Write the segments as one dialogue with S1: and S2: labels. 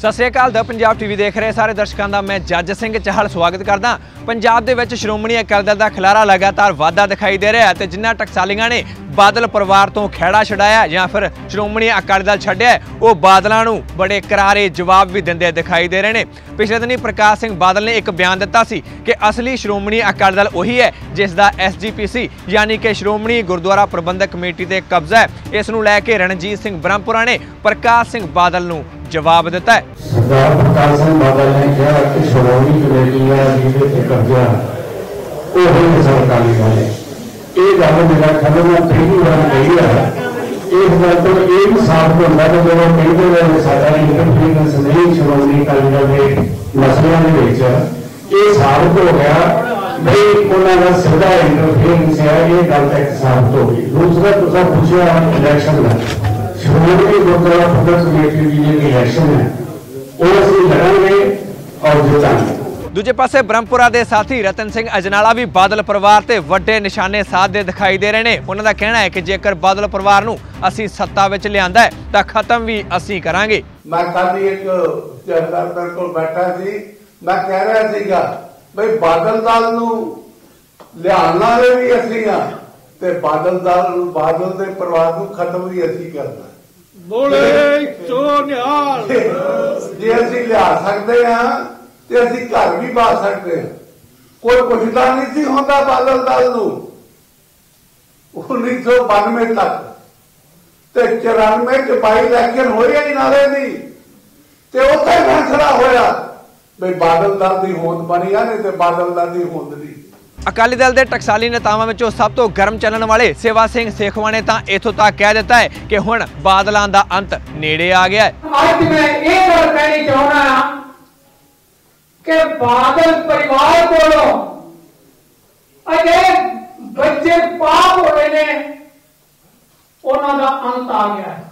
S1: ਸਤਿ ਸ੍ਰੀ ਅਕਾਲ ਦਾ Punjab TV ਦੇਖ ਰਹੇ ਸਾਰੇ ਦਰਸ਼ਕਾਂ ਦਾ, ਮੈਂ ਜੱਜ ਸਿੰਘ ਚਾਹਲ ਸਵਾਗਤ ਕਰਦਾ। ਪੰਜਾਬ ਦੇ ਵਿੱਚ ਸ਼੍ਰੋਮਣੀ ਅਕਾਲੀ ਦਲ ਦਾ ਖਿਲਾਰਾ ਲਗਾਤਾਰ ਵਾਧਾ ਦਿਖਾਈ ਦੇ ਰਿਹਾ ਹੈ ਤੇ ਜਿਨ੍ਹਾਂ ਟਕਸਾਲੀਆਂ ਨੇ ਬਾਦਲ ਪਰਿਵਾਰ ਤੋਂ ਖਹਿੜਾ ਛਡਾਇਆ ਜਾਂ ਫਿਰ ਸ਼੍ਰੋਮਣੀ ਅਕਾਲੀ ਦਲ ਛੱਡਿਆ ਉਹ ਬਾਦਲਾਂ ਨੂੰ ਬੜੇ ਕਰਾਰੇ ਜਵਾਬ ਵੀ ਦਿੰਦੇ ਦਿਖਾਈ ਦੇ ਰਹੇ ਨੇ। ਪਿਛਲੇ ਦਿਨੀ ਪ੍ਰਕਾਸ਼ ਸਿੰਘ ਬਾਦਲ ਨੇ ਇੱਕ ਬਿਆਨ ਦਿੱਤਾ ਸੀ ਕਿ ਅਸਲੀ ਸ਼੍ਰੋਮਣੀ ਅਕਾਲੀ ਦਲ ਉਹੀ ਹੈ ਜਿਸ ਦਾ ਐਸਜੀਪੀਸੀ ਯਾਨੀ ਕਿ ਸ਼੍ਰੋਮਣੀ ਗੁਰਦੁਆਰਾ ਪ੍ਰਬੰਧਕ ਕਮੇਟੀ ਤੇ ਕਬਜ਼ਾ ਹੈ। ਇਸ ਨੂੰ ਲੈ ਕੇ ਰਣਜੀਤ ਸਿੰਘ ਬ੍ਰਹਮਪੁਰਾ ਨੇ ਪ੍ਰਕਾਸ਼ ਸਿੰਘ ਬਾਦਲ ਨੂੰ ਜਵਾਬ ਦਿੱਤਾ ਹੈ।
S2: ਸਰਦਾਰ ਪ੍ਰਕਾਸ਼ ਸਿੰਘ ਬਾਦਲ ਨੇ ਕਿਹਾ ਕਿ ਸ਼੍ਰੋਮਣੀ ਕਮੇਟੀ ਹੈ ਜਿਹਦੇ ਤੇ ਕਬਜ਼ਾ, ਉਹ ਹੀ ਸਰਕਾਰੀ ਵਾਲੇ ਇਹ ਗੱਲ ਮੇਰਾ ਖਬਰ ਮੈਂ ਪਹਿਲੀ ਵਾਰ ਕਹੀ ਹੈ ਇਸ ਗੱਲ ਤੋਂ ਇਹ ਵੀ ਸਾਫ਼ ਹੁੰਦਾ ਕਿ ਜਦੋਂ ਕਹਿੰਦੇ ਨੇ ਸਾਡਾ ਇੰਟਰਫੀਰੈਂਸ ਨਹੀਂ ਸ਼੍ਰੋਮਣੀ ਅਕਾਲੀ ਦਲ ਦੇ ਮਸਲਿਆਂ ਦੇ ਵਿੱਚ, ਇਹ ਸਾਬਤ ਹੋ ਗਿਆ ਬਈ ਉਹਨਾਂ ਦਾ ਸਿੱਧਾ ਇੰਟਰਫੀਰੈਂਸ ਹੈ ਇਹ ਗੱਲ ਤਾਂ ਇੱਕ ਹੋ ਗਈ। ਦੂਸਰਾ, ਤੁਸੀਂ ਪੁੱਛਿਆ ਇਲੈਕਸ਼ਨ ਦਾ। ਸ਼੍ਰੋਮਣੀ ਗੁਰਦੁਆਰਾ ਪ੍ਰਬੰਧਕ ਕਮੇਟੀ ਦੀ ਜਿਹੜੀ ਇਲੈਕਸ਼ਨ ਹੈ ਉਹ ਅਸੀਂ ਲੜਾਂਗੇ ਔਰ ਜਿੱਤਾਂਗੇ।
S1: ਦੂਜੇ ਪਾਸੇ ਬ੍ਰਹਮਪੁਰਾ ਦੇ ਸਾਥੀ ਰਤਨ ਸਿੰਘ ਅਜਨਾਲਾ ਵੀ ਬਾਦਲ ਪਰਿਵਾਰ ਤੇ ਵੱਡੇ ਨਿਸ਼ਾਨੇ ਸਾਧਦੇ ਦਿਖਾਈ ਦੇ ਰਹੇ ਨੇ। ਉਹਨਾਂ ਦਾ ਕਹਿਣਾ ਹੈ ਕਿ ਜੇਕਰ ਬਾਦਲ ਪਰਿਵਾਰ ਨੂੰ ਅਸੀਂ ਸੱਤਾ ਵਿੱਚ ਲਿਆਂਦਾ ਹੈ ਤਾਂ ਖਤਮ ਵੀ ਅਸੀਂ ਕਰਾਂਗੇ।
S3: ਮੈਂ ਕੱਲ ਹੀ ਇੱਕ ਮੇਰੇ ਕੋਲ ਬੈਠਾ ਸੀ। ਮੈਂ ਕਹਿ ਰਿਹਾ ਸੀਗਾ ਬਈ ਬਾਦਲ ਦਲ ਨੂੰ ਲਿਆਉਣ ਵਾਲੇ ਵੀ ਅਸੀਂ ਆ ਤੇ ਬਾਦਲ ਦਲ ਨੂੰ ਬਾਦਲ ਦੇ ਪਰਿਵਾਰ ਨੂੰ ਖਤਮ ਵੀ ਅਸੀਂ ਕਰਨਾ
S4: ਬੋਲੇ ਸੋ ਨਿਹਾਲ।
S3: ਜੇ ਅਸੀਂ ਲਿਆ ਸਕਦੇ ਹਾਂ, ਤੇ ਅਸੀਂ ਘਰ ਵੀ ਪਾ ਸਕਦੇ ਹਾਂ। ਕੋਈ ਪੁੱਛਦਾ ਨਹੀਂ ਸੀ ਹੁੰਦਾ ਬਾਦਲ ਦਲ ਨੂੰ। 1992 ਤੱਕ ਤੇ 94 ਚ ਬਾਈ ਇਲੈਕਸ਼ਨ ਹੋਇਆ ਹੀ ਨਾਲੇ ਦੀ। ਤੇ ਉੱਥੇ ਫੈਸਲਾ ਹੋਇਆ ਵੀ ਬਾਦਲ ਦਲ ਦੀ ਹੋਂਦ ਬਣੀ ਆ, ਨਹੀਂ ਤੇ ਬਾਦਲ ਦਲ ਦੀ ਹੋਂਦ ਨਹੀਂ।
S1: ਅਕਾਲੀ ਦਲ ਦੇ ਟਕਸਾਲੀ ਨੇਤਾਵਾਂ ਵਿੱਚੋਂ ਸਭ ਤੋਂ ਗਰਮ ਚੱਲਣ ਵਾਲੇ ਸੇਵਾ ਸਿੰਘ ਸੇਖਵਾ ਨੇ ਤਾਂ ਇਥੋਂ ਤੱਕ ਕਹਿ ਦਿੱਤਾ ਹੈ ਕਿ ਹੁਣ ਬਾਦਲਾਂ ਦਾ ਅੰਤ ਨੇੜੇ ਆ ਗਿਆ ਹੈ।
S5: ਅੱਜ ਮੈਂ ਇਹ ਗੱਲ ਕਹਿਣੀ ਚਾਹੁੰਦਾ ਹਾਂ ਕਿ ਬਾਦਲ ਪਰਿਵਾਰ ਕੋਲੋਂ ਅਜੇ ਬੱਚੇ ਪਾਪ ਹੋ ਰਹੇ ਨੇ, ਉਹਨਾਂ ਦਾ ਅੰਤ ਆ ਗਿਆ ਹੈ।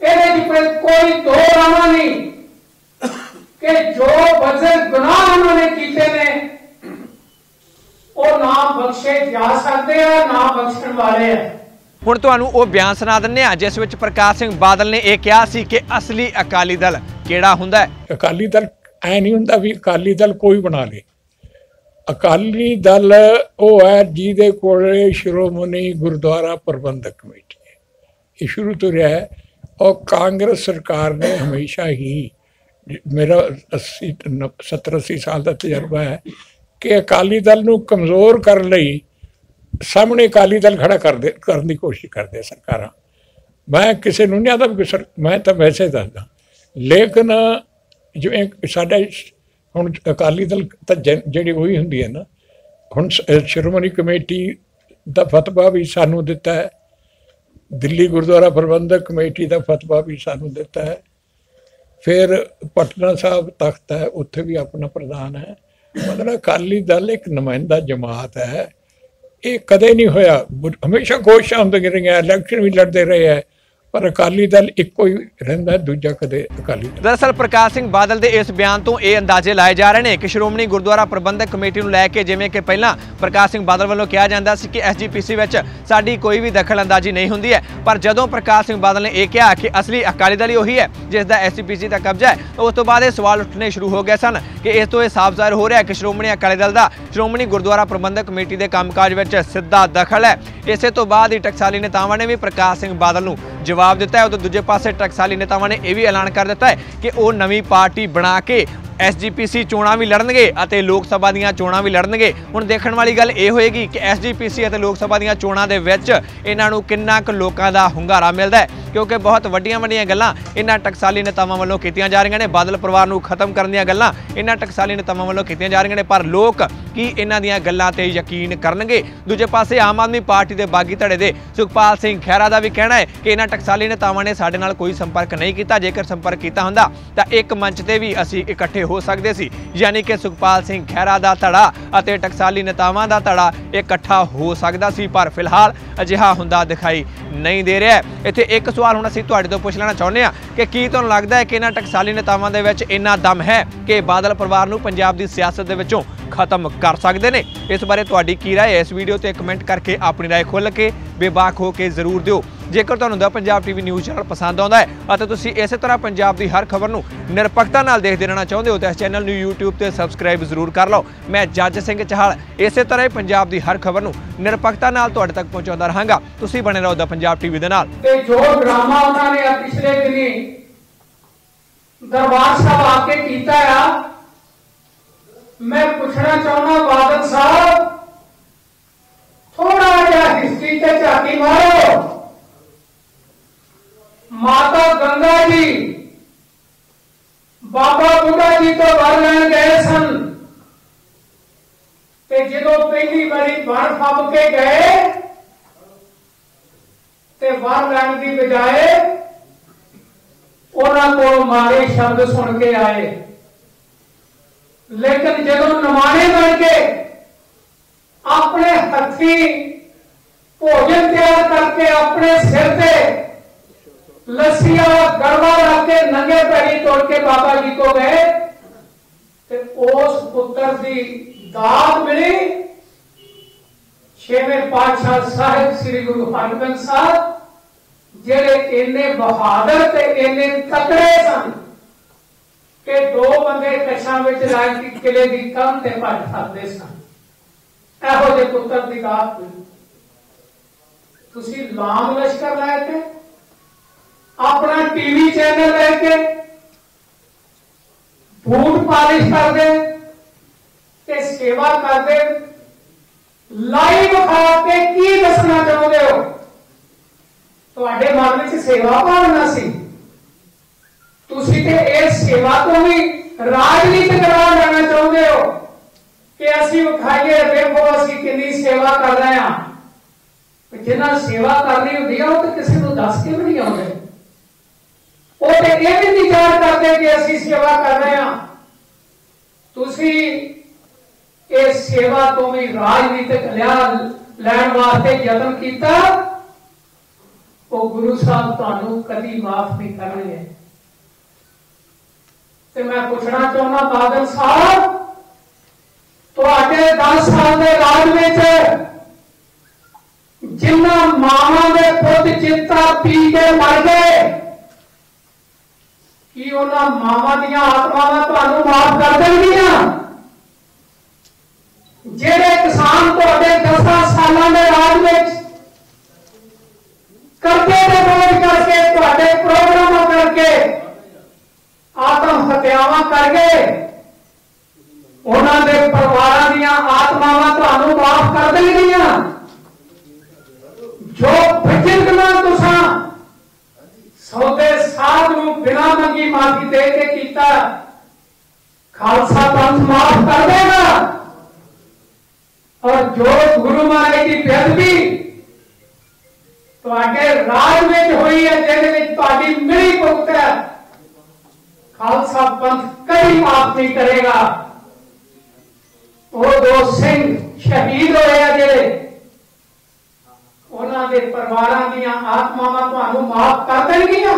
S5: ਇਹਦੇ ਵਿੱਚ ਕੋਈ- ਦੋ ਰਾਮਾ ਨਹੀਂ ਕਿ ਜੋ ਬਜ਼ਰ ਗੁਨਾਹ ਉਹਨਾਂ ਨੇ ਕੀਤੇ ਨੇ ਉਹ ਨਾ ਬਖਸ਼ੇ ਜਾ ਸਕਦੇ ਆ ਨਾ ਬਖਸ਼ਣ ਵਾਲੇ ਆ।
S1: ਹੁਣ ਤੁਹਾਨੂੰ ਉਹ ਬਿਆਨ ਸੁਣਾ ਦਿੰਨੇ ਆ ਜਿਸ ਵਿੱਚ ਪ੍ਰਕਾਸ਼ ਸਿੰਘ ਬਾਦਲ ਨੇ ਇਹ ਕਿਹਾ ਸੀ ਕਿ ਅਸਲੀ ਅਕਾਲੀ ਦਲ ਕਿਹੜਾ ਹੁੰਦਾ ਹੈ?
S4: ਅਕਾਲੀ ਦਲ ਐ ਨਹੀਂ ਹੁੰਦਾ ਵੀ ਅਕਾਲੀ ਦਲ ਕੋਈ ਬਣਾ ਲੇ। ਅਕਾਲੀ ਦਲ ਉਹ ਹੈ ਜਿਹਦੇ ਕੋਲੇ ਸ਼੍ਰੋਮਣੀ ਗੁਰਦੁਆਰਾ ਪ੍ਰਬੰਧਕ ਕਮੇਟੀ ਹੈ। ਇਹ ਸ਼ੁਰੂ ਤੋਂ ਰਿਹਾ ਹੈ। ਔਰ ਕਾਂਗਰਸ ਸਰਕਾਰ ਨੇ ਹਮੇਸ਼ਾ ਹੀ ਮੇਰਾ 80 70 80 ਸਾਲ ਦਾ ਤਜਰਬਾ ਹੈ ਕਿ ਅਕਾਲੀ ਦਲ ਨੂੰ ਕਮਜ਼ੋਰ ਕਰਨ ਲਈ ਸਾਹਮਣੇ ਅਕਾਲੀ ਦਲ ਖੜਾ ਕਰਦੇ, ਕਰਨ ਦੀ ਕੋਸ਼ਿਸ਼ ਕਰਦੇ ਸਰਕਾਰਾਂ। ਮੈਂ ਕਿਸੇ ਨੂੰ ਨਹੀਂ ਆਦਾ ਵੀ ਸਰ, ਮੈਂ ਤਾਂ ਵੈਸੇ ਦੱਸਦਾ। ਲੇਕਿਨ ਜਿਵੇਂ ਸਾਡਾ ਹੁਣ ਅਕਾਲੀ ਦਲ ਤਾਂ ਜਿਹੜੀ ਉਹੀ ਹੁੰਦੀ ਹੈ ਨਾ, ਹੁਣ ਸ਼- ਸ਼੍ਰੋਮਣੀ ਕਮੇਟੀ ਦਾ ਫਤਵਾ ਵੀ ਸਾਨੂੰ ਦਿੱਤਾ ਹੈ। ਦਿੱਲੀ ਗੁਰਦੁਆਰਾ ਪ੍ਰਬੰਧਕ ਕਮੇਟੀ ਦਾ ਫਤਵਾ ਵੀ ਸਾਨੂੰ ਦਿੱਤਾ ਹੈ। ਫਿਰ ਪਟਨਾ ਸਾਹਿਬ ਤਖਤ ਹੈ, ਉੱਥੇ ਵੀ ਆਪਣਾ ਪ੍ਰਧਾਨ ਹੈ। ਮਤਲਬ ਅਕਾਲੀ ਦਲ ਇੱਕ ਨੁਮਾਇੰਦਾ ਜਮਾਤ ਹੈ। ਇਹ ਕਦੇ ਨਹੀਂ ਹੋਇਆ। ਹਮੇਸ਼ਾ ਕੋਸ਼ਿਸ਼ਾਂ ਹੁੰਦੀਆਂ ਰਹੀਆਂ ਇਲੈਕਸ਼ਨ ਵੀ ਲੜਦੇ ਰਹੇ ਹੈ। ਪਰ ਅਕਾਲੀ ਦਲ ਇੱਕੋ ਹੀ ਰਹਿੰਦਾ, ਦੂਜਾ ਕਦੇ ਅਕਾਲੀ ਦਲ।
S1: ਦਰਅਸਲ ਪ੍ਰਕਾਸ਼ ਸਿੰਘ ਬਾਦਲ ਦੇ ਇਸ ਬਿਆਨ ਤੋਂ ਇਹ ਅੰਦਾਜ਼ੇ ਲਾਏ ਜਾ ਰਹੇ ਨੇ ਕਿ ਸ਼੍ਰੋਮਣੀ ਗੁਰਦੁਆਰਾ ਪ੍ਰਬੰਧਕ ਕਮੇਟੀ ਨੂੰ ਲੈ ਕੇ, ਜਿਵੇਂ ਕਿ ਪਹਿਲਾਂ ਪ੍ਰਕਾਸ਼ ਸਿੰਘ ਬਾਦਲ ਵੱਲੋਂ ਕਿਹਾ ਜਾਂਦਾ ਸੀ ਕਿ ਐਸਜੀਪੀਸੀ ਵਿੱਚ ਸਾਡੀ ਕੋਈ ਵੀ ਦਖਲ ਅੰਦਾਜ਼ੀ ਨਹੀਂ ਹੁੰਦੀ ਹੈ। ਪਰ ਜਦੋਂ ਪ੍ਰਕਾਸ਼ ਸਿੰਘ ਬਾਦਲ ਨੇ ਇਹ ਕਿਹਾ ਕਿ ਅਸਲੀ ਅਕਾਲੀ ਦਲ ਹੀ ਉਹੀ ਹੈ ਜਿਸ ਦਾ ਐਸਜੀਪੀਸੀ ਦਾ ਕਬਜ਼ਾ ਹੈ ਉਸ ਤੋਂ ਬਾਅਦ ਇਹ ਸਵਾਲ ਉੱਠਣੇ ਸ਼ੁਰੂ ਹੋ ਗਏ ਸਨ ਕਿ ਇਸ ਤੋਂ ਇਹ ਸਾਫ਼ ਜ਼ਾਹਿਰ ਹੋ ਰਿਹਾ ਹੈ ਕਿ ਸ਼੍ਰੋਮਣੀ ਅਕਾਲੀ ਦਲ ਦਾ ਸ਼੍ਰੋਮਣੀ ਗੁਰਦੁਆਰਾ ਪ੍ਰਬੰਧਕ ਕਮੇਟੀ ਦੇ ਕੰਮਕਾਜ ਵਿੱਚ ਸਿੱਧਾ ਦਖਲ ਹੈ। ਇਸੇ ਤੋਂ ਬਾਅਦ ਹੀ ਟਕਸਾਲੀ ਨੇਤਾਵਾਂ ਨੇ ਵੀ ਪ੍ਰਕਾਸ਼ ਸਿੰਘ ਬਾਦਲ ਨੂੰ ਜਵਾਬ ਦਿੱਤਾ ਹੈ। ਉਦੋਂ ਦੂਜੇ ਪਾਸੇ ਟਕਸਾਲੀ ਨੇਤਾਵਾਂ ਨੇ ਇਹ ਵੀ ਐਲਾਨ ਕਰ ਦਿੱਤਾ ਹੈ ਕਿ ਉਹ ਨਵੀਂ ਪਾਰਟੀ ਬਣਾ ਕੇ ਐਸਜੀਪੀਸੀ ਚੋਣਾਂ ਵੀ ਲੜਨਗੇ ਅਤੇ ਲੋਕ ਸਭਾ ਦੀਆਂ ਚੋਣਾਂ ਵੀ ਲੜਨਗੇ। ਹੁਣ ਦੇਖਣ ਵਾਲੀ ਗੱਲ ਇਹ ਹੋਏਗੀ ਕਿ ਐਸਜੀਪੀਸੀ ਅਤੇ ਲੋਕ ਸਭਾ ਦੀਆਂ ਚੋਣਾਂ ਦੇ ਵਿੱਚ ਇਹਨਾਂ ਨੂੰ ਕਿੰਨਾ ਕੁ ਲੋਕਾਂ ਦਾ ਹੁੰਗਾਰਾ ਮਿਲਦਾ ਹੈ, ਕਿਉਂਕਿ ਬਹੁਤ ਵੱਡੀਆਂ ਵੱਡੀਆਂ ਗੱਲਾਂ ਇਹਨਾਂ ਟਕਸਾਲੀ ਨੇਤਾਵਾਂ ਵੱਲੋਂ ਕੀਤੀਆਂ ਜਾ ਰਹੀਆਂ ਨੇ। ਬਾਦਲ ਪਰਿਵਾਰ ਨੂੰ ਖਤਮ ਕਰਨ ਦੀਆਂ ਗੱਲਾਂ ਇਹਨਾਂ ਟਕਸਾਲੀ ਨੇਤਾਵਾਂ ਵੱਲੋਂ ਕੀਤੀਆਂ ਜਾ ਰਹੀਆਂ ਨੇ। ਪਰ ਲੋਕ ਕੀ ਇਹਨਾਂ ਦੀਆਂ ਗੱਲਾਂ ਤੇ ਯਕੀਨ ਕਰਨਗੇ? ਦੂਜੇ ਪਾਸੇ ਆਮ ਆਦਮੀ ਪਾਰਟੀ ਦੇ ਬਾਗੀ ਧੜੇ ਦੇ ਸੁਖਪਾਲ ਸਿੰਘ ਖਹਿਰਾ ਦਾ ਵੀ ਕਹਿਣਾ ਹੈ ਕਿ ਇਹਨਾਂ ਟਕਸਾਲੀ ਨੇਤਾਵਾਂ ਨੇ ਸਾਡੇ ਨਾਲ ਕੋਈ ਸੰਪਰਕ ਨਹੀਂ ਕੀਤਾ। ਜੇਕਰ ਸੰਪਰਕ ਕੀਤਾ ਹੁੰਦਾ, ਤਾਂ ਇੱਕ ਮੰਚ ਤੇ ਵੀ ਅਸੀਂ ਇਕੱਠੇ ਹੋ ਸਕਦੇ ਸੀ। ਯਾਨੀ ਕਿ ਸੁਖਪਾਲ ਸਿੰਘ ਖਹਿਰਾ ਦਾ ਧੜਾ ਅਤੇ ਟਕਸਾਲੀ ਨੇਤਾਵਾਂ ਦਾ ਧੜਾ ਇਕੱਠਾ ਹੋ ਸਕਦਾ ਸੀ, ਪਰ ਫਿਲਹਾਲ ਅਜਿਹਾ ਹੁੰਦਾ ਦਿਖਾਈ ਨਹੀਂ ਦੇ ਰਿਹਾ ਇੱਥੇ ਇੱਕ ਸਵਾਲ ਹੁਣ ਅਸੀਂ ਤੁਹਾਡੇ ਤੋਂ ਪੁੱਛ ਲੈਣਾ ਚਾਹੁੰਦੇ ਹਾਂ ਕਿ ਕੀ ਤੁਹਾਨੂੰ ਲੱਗਦਾ ਹੈ ਕਿ ਇਹਨਾਂ ਟਕਸਾਲੀ ਨੇਤਾਵਾਂ ਦੇ ਵਿੱਚ ਇੰਨਾ ਦਮ ਹੈ ਕਿ ਬਾਦਲ ਪਰਿਵਾਰ ਨੂੰ ਪੰਜਾਬ ਦੀ ਸਿਆਸਤ ਦੇ ਵਿੱਚੋਂ ਖਤਮ ਕਰ ਸਕਦੇ ਨੇ ਇਸ ਬਾਰੇ ਤੁਹਾਡੀ ਕੀ رائے ਹੈ ਇਸ ਵੀਡੀਓ ਤੇ ਕਮੈਂਟ ਕਰਕੇ ਆਪਣੀ رائے ਖੁੱਲ੍ਹ ਕੇ ਬੇਬਾਕ ਹੋ ਕੇ ਜ਼ਰੂਰ ਦਿਓ ਜੇਕਰ ਤੁਹਾਨੂੰ ਦਾ ਪੰਜਾਬ ਟੀਵੀ ਨਿਊਜ਼ ਚੈਨਲ ਪਸੰਦ ਆਉਂਦਾ ਹੈ ਅਤੇ ਤੁਸੀਂ ਇਸੇ ਤਰ੍ਹਾਂ ਪੰਜਾਬ ਦੀ ਹਰ ਖਬਰ ਨੂੰ ਨਿਰਪੱਖਤਾ ਨਾਲ ਦੇਖਦੇ ਰਹਿਣਾ ਚਾਹੁੰਦੇ ਹੋ ਤਾਂ ਇਸ ਚੈਨਲ ਨੂੰ YouTube ਤੇ ਸਬਸਕ੍ਰਾਈਬ ਜ਼ਰੂਰ ਕਰ ਲਓ ਮੈਂ ਜੱਜ ਸਿੰਘ ਚਾਹਲ ਇਸੇ ਤਰ੍ਹਾਂ ਹੀ ਪੰਜਾਬ ਦੀ ਹਰ ਖਬਰ ਨੂੰ ਨਿਰਪੱਖਤਾ ਨਾਲ ਤੁਹਾਡੇ ਤੱਕ ਪਹੁੰਚਾਉਂਦਾ ਰਹਾਂਗਾ ਤੁਸੀਂ ਬਣੇ ਰਹੋ ਦਾ ਪੰਜਾਬ ਟੀਵੀ ਦੇ ਨਾਲ
S5: ਤੇ ਜੋ ਡਰਾਮਾ ਉਹਨਾਂ ਨੇ ਆ ਪਿਛਲੇ ਦਿਨੀ ਦਰਬਾਰ ਸਾਹਿਬ ਆ ਕੇ ਕੀਤਾ ਆ ਮੈਂ ਪੁੱਛਣਾ ਚਾਹੁੰਦਾ ਬਾਦਲ ਸਾਹਿਬ ਥੋੜਾ ਜਿਹਾ ਹਿਸਟਰੀ ਤੇ ਝਾਤੀ ਮਾਰੋ। ਮਾਤਾ ਗੰਗਾ ਜੀ, ਬਾਬਾ ਬੁੱਢਾ ਜੀ ਤੋਂ ਵਰ ਲੈਣ ਗਏ ਸਨ। ਤੇ ਜਦੋਂ ਪਹਿਲੀ ਵਾਰੀ ਵਰ ਫੱਬ ਕੇ ਗਏ, ਤੇ ਵਰ ਲੈਣ ਦੀ ਬਜਾਏ ਉਹਨਾਂ ਕੋਲ ਮਾੜੇ ਸ਼ਬਦ ਸੁਣ ਕੇ ਆਏ। ਲੇਕਿਨ ਜਦੋਂ ਨਮਾਣੇ ਬਣ ਕੇ ਆਪਣੇ ਹੱਥੀ ਭੋਜਨ ਤਿਆਰ ਕਰਕੇ ਆਪਣੇ ਸਿਰ ਤੇ ਲੱਸੀ ਵਾਲਾ ਗੜਵਾ ਰੱਖ ਕੇ ਨੰਗੇ ਪੈਰੀ ਤੋੜ ਕੇ ਬਾਬਾ ਜੀ ਕੋ ਗਏ ਤੇ ਉਸ ਪੁੱਤਰ ਦੀ ਦਾਤ ਮਿਲੀ ਛੇਵੇਂ ਪਾਤਸ਼ਾਹ ਸਾਹਿਬ ਸ੍ਰੀ ਗੁਰੂ ਹਰਗੋਬਿੰਦ ਸਾਹਿਬ ਜਿਹੜੇ ਇੰਨੇ ਬਹਾਦਰ ਤੇ ਇੰਨੇ ਤਕੜੇ ਸਨ ਕਿ ਦੋ ਬੰਦੇ ਕਛਾਂ ਵਿੱਚ ਰਾਜ ਦੀ ਕਿਲੇ ਦੀ ਕੰਧ ਤੇ ਭੱਜ ਸਕਦੇ ਸਨ ਇਹੋ ਜਿਹੇ ਪੁੱਤਰ ਦੀ ਦਾਤ ਮਿਲੀ ਤੁਸੀਂ ਲਾਮ ਲਸ਼ਕਰ ਲੈ ਕੇ ਆਪਣਾ ਟੀਵੀ ਚੈਨਲ ਲੈ ਕੇ ਬੂਟ ਪਾਲਿਸ਼ ਕਰਦੇ ਤੇ ਸੇਵਾ ਕਰਦੇ ਲਾਈਵ ਖਾ ਕੇ ਕੀ ਦੱਸਣਾ ਚਾਹੁੰਦੇ ਹੋ ਤੁਹਾਡੇ ਮਨ ਵਿੱਚ ਸੇਵਾ ਭਾਵਨਾ ਸੀ ਤੁਸੀਂ ਤੇ ਇਹ ਸੇਵਾ ਤੋਂ ਵੀ ਰਾਜਨੀਤਿਕ ਰਾਹ ਲੈਣਾ ਚਾਹੁੰਦੇ ਹੋ ਕਿ ਅਸੀਂ ਵਿਖਾਈਏ ਵੇਖੋ ਅਸੀਂ ਕਿੰਨੀ ਸੇਵਾ ਕਰ ਰਹੇ ਹਾਂ। ਜਿਨ੍ਹਾਂ ਸੇਵਾ ਕਰਨੀ ਹੁੰਦੀ ਆ, ਉਹ ਤਾਂ ਕਿਸੇ ਨੂੰ ਦੱਸ ਕੇ ਵੀ ਨਹੀਂ ਆਉਂਦੇ। ਉਹ ਤੇ ਇਹ ਵੀ ਨਹੀਂ ਕਰਦੇ ਕਿ ਅਸੀਂ ਸੇਵਾ ਕਰ ਰਹੇ ਹਾਂ। ਤੁਸੀਂ ਇਹ ਸੇਵਾ ਤੋਂ ਵੀ ਰਾਜਨੀਤਿਕ ਲਿਆ ਲੈਣ ਵਾਸਤੇ ਯਤਨ ਕੀਤਾ? ਉਹ ਗੁਰੂ ਸਾਹਿਬ ਤੁਹਾਨੂੰ ਕਦੀ ਮਾਫ ਨਹੀਂ ਕਰਨਗੇ। ਤੇ ਮੈਂ ਪੁੱਛਣਾ ਚਾਹੁੰਦਾ, ਬਾਦਲ ਸਾਹਿਬ, ਤੁਹਾਡੇ 10 ਸਾਲ ਦੇ ਰਾਜ ਵਿੱਚ ਜਿਨ੍ਹਾਂ ਮਾਵਾਂ ਦੇ ਪੁੱਤ ਚਿੱਤਾ ਪੀ ਕੇ ਮਰ ਗਏ, ਕੀ ਉਹਨਾਂ ਮਾਵਾਂ ਦੀਆਂ ਆਤਮਾਵਾਂ ਤੁਹਾਨੂੰ ਮਾਫ ਕਰ ਦੇਣਗੀਆਂ? ਜਿਹੜੇ ਕਿਸਾਨ ਤੁਹਾਡੇ 10 ਸਾਲਾਂ ਦੇ ਰਾਜ ਵਿੱਚ ਕਰਜ਼ੇ ਦੇ ਵਿਰੋਧ ਕਰਕੇ, ਤੁਹਾਡੇ ਪ੍ਰੋਗਰਾਮਾਂ ਕਰਕੇ ਆਤਮ ਹੱਤਿਆਵਾਂ ਕਰ ਗਏ ਉਹਨਾਂ ਦੇ ਪਰਿਵਾਰਾਂ ਦੀਆਂ ਆਤਮਾਵਾਂ ਤੁਹਾਨੂੰ ਮਾਫ ਕਰ ਦੇਣਗੀਆਂ। ਜੋ ਬਜਿੰਦਨਾ ਤੁਸਾਂ ਸੌਦੇ ਸਾਧ ਨੂੰ ਬਿਨਾ ਮੰਗੀ ਮਾਫੀ ਦੇ ਕੇ ਕੀਤਾ, ਖਾਲਸਾ ਪੰਥ ਮਾਫ ਕਰ ਦੇਗਾ। ਔਰ ਜੋ ਗੁਰੂ ਮਹਾਰਾਜ ਦੀ ਬੇਅਦਬੀ ਤੁਹਾਡੇ ਰਾਜ ਵਿੱਚ ਹੋਈ ਹੈ, ਜਿਹਦੇ ਵਿੱਚ ਤੁਹਾਡੀ ਮਿਲੀ ਭੁਗਤ ਹੈ ਖਾਲਸਾ ਪੰਥ ਕਦੀ ਮਾਫ ਨਹੀਂ ਕਰੇਗਾ। ਉਹ ਦੋ ਸਿੰਘ ਸ਼ਹੀਦ ਹੋਏ ਆ ਜਿਹੜੇ। ਉਹਨਾਂ ਦੇ ਪਰਿਵਾਰਾਂ ਦੀਆਂ ਆਤਮਾਵਾਂ ਤੁਹਾਨੂੰ ਮਾਫ ਕਰ ਦੇਣਗੀਆਂ।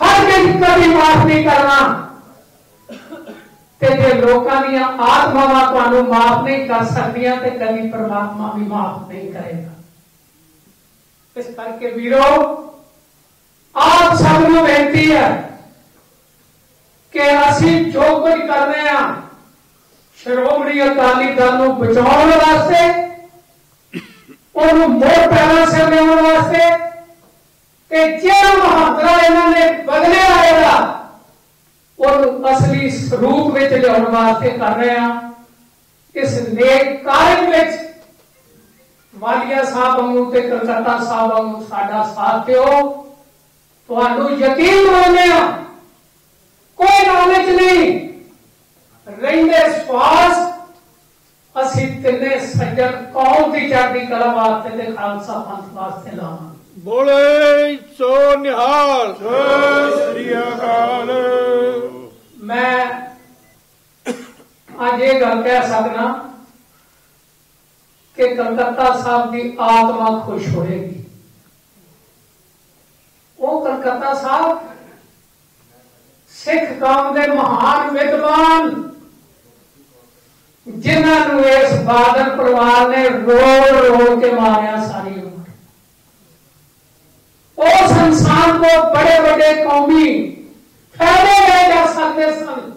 S5: ਹਰ ਦਿਨ ਕਦੀ ਮਾਫ ਨਹੀਂ ਕਰਨਾ। ਤੇ ਜੇ ਲੋਕਾਂ ਦੀਆਂ ਆਤਮਾਵਾਂ ਤੁਹਾਨੂੰ ਮਾਫ ਨਹੀਂ ਕਰ ਸਕਦੀਆਂ, ਤੇ ਕਦੀ ਪਰਮਾਤਮਾ ਵੀ ਮਾਫ ਨਹੀਂ ਕਰੇਗਾ। ਇਸ ਕਰਕੇ ਵੀਰੋ, ਆਪ ਸਭ ਨੂੰ ਬੇਨਤੀ ਹੈ ਕਿ ਅਸੀਂ ਜੋ ਕੁਝ ਕਰ ਰਹੇ ਹਾਂ ਸ਼੍ਰੋਮਣੀ ਅਕਾਲੀ ਦਲ ਨੂੰ ਬਚਾਉਣ ਵਾਸਤੇ, ਉਹਨੂੰ ਮੋੜ ਪੈਣਾ ਸਿਰ ਲਿਆਉਣ ਵਾਸਤੇ, ਤੇ ਜਿਹੜਾ ਮਹਾਤਰਾ ਇਹਨਾਂ ਨੇ ਬਦਲਿਆ ਆਏਗਾ ਉਹਨੂੰ ਅਸਲੀ ਸਰੂਪ ਵਿੱਚ ਲਿਆਉਣ ਵਾਸਤੇ ਕਰ ਰਹੇ ਹਾਂ ਇਸ ਨੇਕ ਕਾਰਜ ਵਿੱਚ ਵਾਲੀਆ ਸਾਹਿਬ ਵਾਂਗੂ ਤੇ ਕਲਕੱਤਾ ਸਾਹਿਬ ਵਾਂਗੂ ਸਾਡਾ ਸਾਥ ਦਿਓ। ਤੁਹਾਨੂੰ ਯਕੀਨ ਦਿਵਾਉਂਦੇ ਆ ਕੋਈ ਲਾਲਚ ਨਹੀਂ। ਰਹਿੰਦੇ ਸਵਾਸ ਅਸੀਂ ਤਿੰਨੇ ਸੱਜਣ ਕੌਮ ਦੀ ਚੜ੍ਹਦੀ ਕਲਾ ਵਾਸਤੇ ਤੇ ਖਾਲਸਾ ਪੰਥ ਵਾਸਤੇ ਲਾਵਾਂਗੇ।
S6: ਬੋਲੇ ਸੋ ਨਿਹਾਲ। ਸ੍ਰੀ ਅਕਾਲ।
S5: ਮੈਂ ਅੱਜ ਇਹ ਗੱਲ ਕਹਿ ਸਕਦਾ ਕਿ ਕਲਕੱਤਾ ਸਾਹਿਬ ਦੀ ਆਤਮਾ ਖੁਸ਼ ਹੋਏਗੀ। ਉਹ ਕਲਕੱਤਾ ਸਾਹਿਬ ਸਿੱਖ ਕੌਮ ਦੇ ਮਹਾਨ ਵਿਦਵਾਨ, ਜਿਨ੍ਹਾਂ ਨੂੰ ਇਸ ਬਾਦਲ ਪਰਿਵਾਰ ਨੇ ਰੋ ਰੋ ਕੇ ਮਾਰਿਆ ਸਾਰੀ ਉਮਰ। ਉਸ ਇਨਸਾਨ ਤੋਂ ਬੜੇ ਵੱਡੇ ਕੌਮੀ ਫੈਲੇ ਗਏ ਜਾ ਸਕਦੇ ਸਨ।